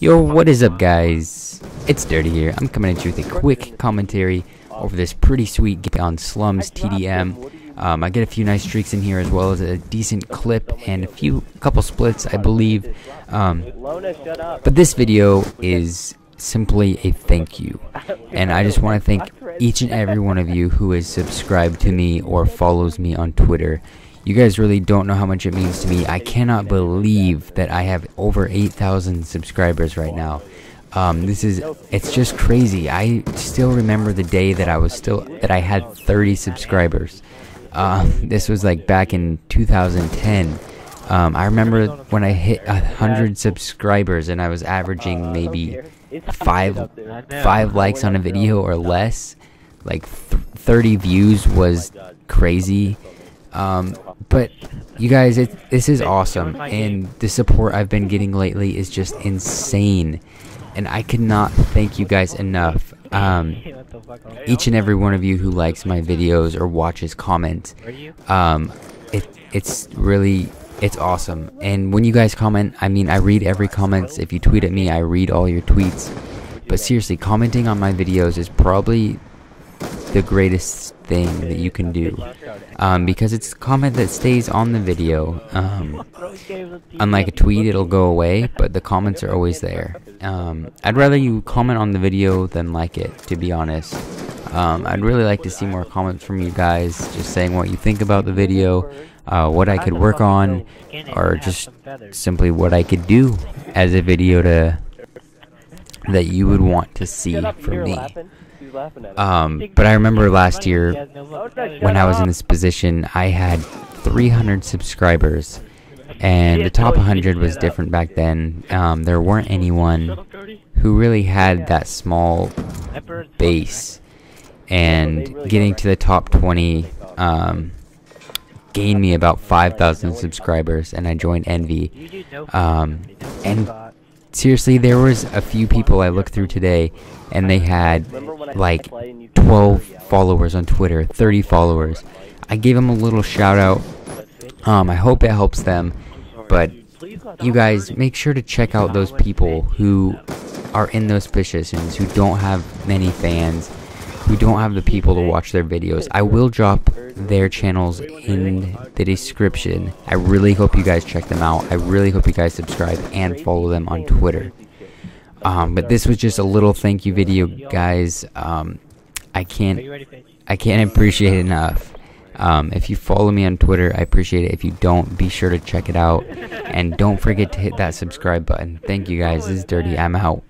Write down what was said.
Yo, what is up guys? It's Dirty here. I'm coming at you with a quick commentary over this pretty sweet game on Slums TDM. Um, I get a few nice streaks in here as well as a decent clip and a few couple splits I believe. Um, but this video is simply a thank you. And I just want to thank each and every one of you who is subscribed to me or follows me on Twitter. You guys really don't know how much it means to me. I cannot believe that I have over 8,000 subscribers right now. Um, this is, it's just crazy. I still remember the day that I was still, that I had 30 subscribers. Uh, this was like back in 2010. Um, I remember when I hit 100 subscribers and I was averaging maybe five, five likes on a video or less. Like th 30 views was crazy. Um, but you guys, it, this is awesome, and the support I've been getting lately is just insane, and I cannot thank you guys enough. Um, each and every one of you who likes my videos or watches comments, um, it it's really it's awesome. And when you guys comment, I mean, I read every comments. If you tweet at me, I read all your tweets. But seriously, commenting on my videos is probably the greatest thing that you can do. Um, because it's a comment that stays on the video. Um, unlike a tweet it'll go away but the comments are always there. Um, I'd rather you comment on the video than like it to be honest. Um, I'd really like to see more comments from you guys just saying what you think about the video uh, what I could work on or just simply what I could do as a video to that you would want to see from me um, but I remember last year when I was in this position, I had 300 subscribers, and the top 100 was different back then. Um, there weren't anyone who really had that small base, and getting to the top 20 um, gained me about 5,000 subscribers, and I joined Envy. Um, and seriously, there was a few people I looked through today, and they had like 12 followers on Twitter, 30 followers. I gave them a little shout out. Um, I hope it helps them, but you guys make sure to check out those people who are in those positions who don't have many fans, who don't have the people to watch their videos. I will drop their channels in the description. I really hope you guys check them out. I really hope you guys subscribe and follow them on Twitter. Um, but this was just a little thank you video, guys. Um, I can't, I can't appreciate enough. Um, if you follow me on Twitter, I appreciate it. If you don't, be sure to check it out. And don't forget to hit that subscribe button. Thank you guys. This is Dirty. I'm out.